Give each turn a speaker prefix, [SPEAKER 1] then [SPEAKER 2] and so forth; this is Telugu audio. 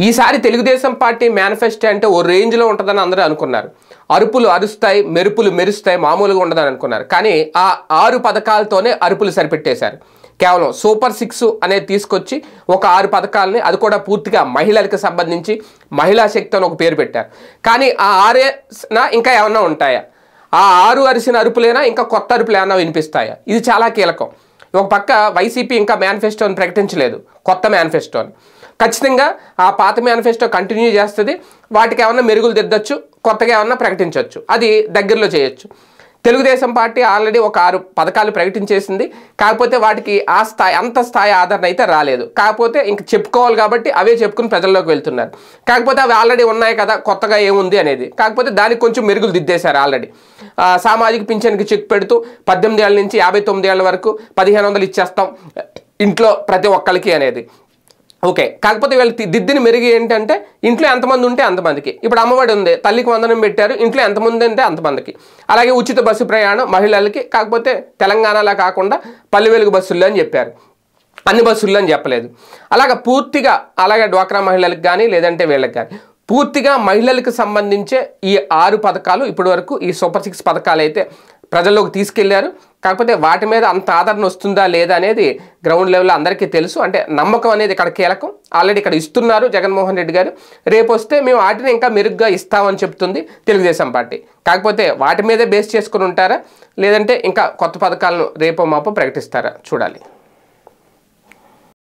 [SPEAKER 1] ఈసారి తెలుగుదేశం పార్టీ మేనిఫెస్టో అంటే ఓ రేంజ్లో ఉంటుందని అందరూ అనుకున్నారు. అరుపులు అరుస్తాయి మెరుపులు మెరుస్తాయి మామూలుగా ఉండదని అనుకున్నారు. కానీ ఆ ఆరు పథకాలతోనే అరుపులు సరిపెట్టేశారు. కేవలం సూపర్ సిక్స్ అనేది తీసుకొచ్చి ఒక ఆరు పథకాలని అది కూడా పూర్తిగా మహిళలకు సంబంధించి మహిళా శక్తి అని ఒక పేరు పెట్టారు. కానీ ఆ ఆరేనా ఇంకా ఏమన్నా ఉంటాయా? ఆ ఆరు అరిసిన అరుపులేనా ఇంకా కొత్త అరుపులు ఏమైనా వినిపిస్తాయా? ఇది చాలా కీలకం. ఒక పక్క వైసీపీ ఇంకా మేనిఫెస్టోని ప్రకటించలేదు కొత్త మేనిఫెస్టోని. ఖచ్చితంగా ఆ పాత మేనిఫెస్టో కంటిన్యూ చేస్తుంది. వాటికి ఏమన్నా మెరుగులు దిద్దొచ్చు కొత్తగా ఏమన్నా ప్రకటించవచ్చు అది దగ్గరలో చేయొచ్చు. తెలుగుదేశం పార్టీ ఆల్రెడీ ఒక ఆరు పథకాలు ప్రకటించేసింది. కాకపోతే వాటికి ఆ స్థాయి అంత స్థాయి ఆదరణ అయితే రాలేదు. కాకపోతే ఇంక చెప్పుకోవాలి కాబట్టి అవే చెప్పుకుని ప్రజల్లోకి వెళ్తున్నారు. కాకపోతే అవి ఆల్రెడీ ఉన్నాయి కదా కొత్తగా ఏముంది అనేది. కాకపోతే దానికి కొంచెం మెరుగులు దిద్దేశారు ఆల్రెడీ. సామాజిక పింఛన్కి చెక్ పెడుతూ పద్దెనిమిది ఏళ్ళ నుంచి యాభై తొమ్మిది ఏళ్ళ వరకు పదిహేను వందలు ఇచ్చేస్తాం ఇంట్లో ప్రతి ఒక్కరికి అనేది. ఓకే. కాకపోతే వీళ్ళు దిద్దిని మెరుగు ఏంటంటే ఇంట్లో ఎంతమంది ఉంటే అంతమందికి. ఇప్పుడు అమ్మఒడి ఉంది తల్లికి వందనం పెట్టారు ఇంట్లో ఎంతమంది ఉంటే అంతమందికి. అలాగే ఉచిత బస్సు ప్రయాణం మహిళలకి కాకపోతే తెలంగాణలా కాకుండా పల్లె వెలుగు బస్సుల్లో అని చెప్పారు. అన్ని బస్సుల్లో అని చెప్పలేదు. అలాగ పూర్తిగా అలాగే డ్వాక్రా మహిళలకు కానీ లేదంటే వీళ్ళకి కానీ పూర్తిగా మహిళలకు సంబంధించే ఈ ఆరు పథకాలు ఇప్పటి వరకు ఈ సూపర్ సిక్స్ పథకాలు అయితే ప్రజల్లోకి తీసుకెళ్ళారు. కాకపోతే వాటి మీద అంత ఆదరణ వస్తుందా లేదా అనేది గ్రౌండ్ లెవెల్లో అందరికీ తెలుసు. అంటే నమ్మకం అనేది ఇక్కడ కీలకం. ఆల్రెడీ ఇక్కడ ఇస్తున్నారు జగన్మోహన్ రెడ్డి గారు. రేపు వస్తే మేము వాటిని ఇంకా మెరుగ్గా ఇస్తామని చెప్తుంది తెలుగుదేశం పార్టీ. కాకపోతే వాటి మీదే బేస్ చేసుకుని ఉంటారా? లేదంటే ఇంకా కొత్త పథకాలను రేపో మాపో ప్రకటిస్తారా? చూడాలి.